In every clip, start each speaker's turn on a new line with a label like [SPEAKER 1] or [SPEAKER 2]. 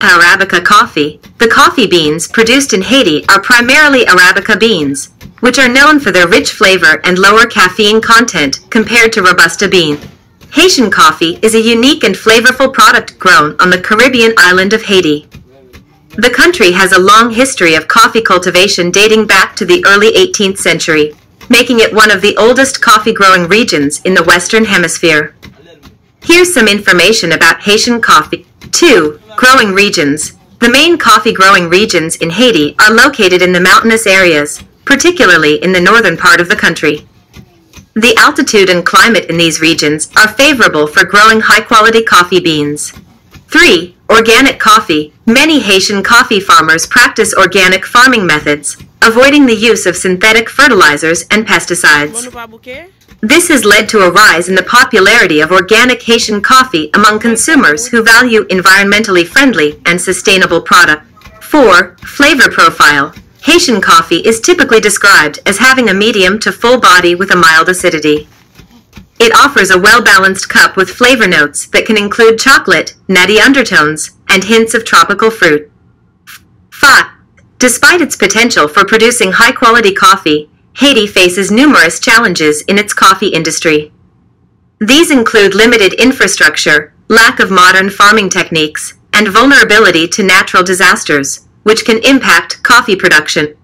[SPEAKER 1] Arabica coffee. The coffee beans produced in Haiti are primarily Arabica beans, which are known for their rich flavor and lower caffeine content compared to Robusta bean. Haitian coffee is a unique and flavorful product grown on the Caribbean island of Haiti. The country has a long history of coffee cultivation dating back to the early 18th century, making it one of the oldest coffee growing regions in the Western Hemisphere. Here's some information about Haitian coffee. 2. Growing regions. The main coffee growing regions in Haiti are located in the mountainous areas, particularly in the northern part of the country. The altitude and climate in these regions are favorable for growing high quality coffee beans. 3. Organic coffee. Many Haitian coffee farmers practice organic farming methods, avoiding the use of synthetic fertilizers and pesticides. This has led to a rise in the popularity of organic Haitian coffee among consumers who value environmentally friendly and sustainable products. 4. Flavor profile. Haitian coffee is typically described as having a medium to full body with a mild acidity. It offers a well-balanced cup with flavor notes that can include chocolate, nutty undertones, and hints of tropical fruit. 5. Despite its potential for producing high-quality coffee, Haiti faces numerous challenges in its coffee industry. These include limited infrastructure, lack of modern farming techniques, and vulnerability to natural disasters, which can impact coffee production.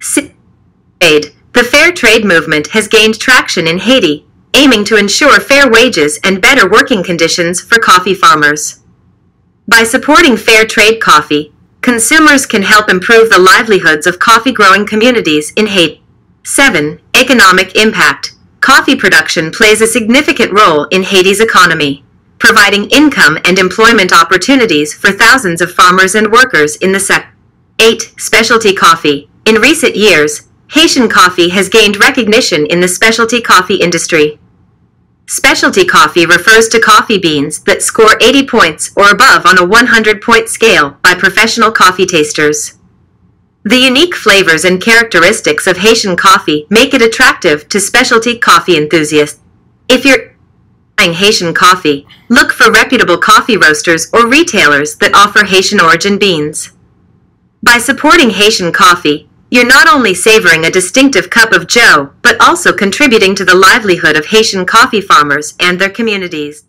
[SPEAKER 1] Trade. The fair trade movement has gained traction in Haiti, aiming to ensure fair wages and better working conditions for coffee farmers. By supporting fair trade coffee, consumers can help improve the livelihoods of coffee growing communities in Haiti. 7. Economic impact. Coffee production plays a significant role in Haiti's economy, providing income and employment opportunities for thousands of farmers and workers in the sector. 8. Specialty coffee. In recent years, Haitian coffee has gained recognition in the specialty coffee industry. Specialty coffee refers to coffee beans that score 80 points or above on a 100 point scale by professional coffee tasters. The unique flavors and characteristics of Haitian coffee make it attractive to specialty coffee enthusiasts. If you're buying Haitian coffee, look for reputable coffee roasters or retailers that offer Haitian origin beans. By supporting Haitian coffee, you're not only savoring a distinctive cup of joe, but also contributing to the livelihood of Haitian coffee farmers and their communities.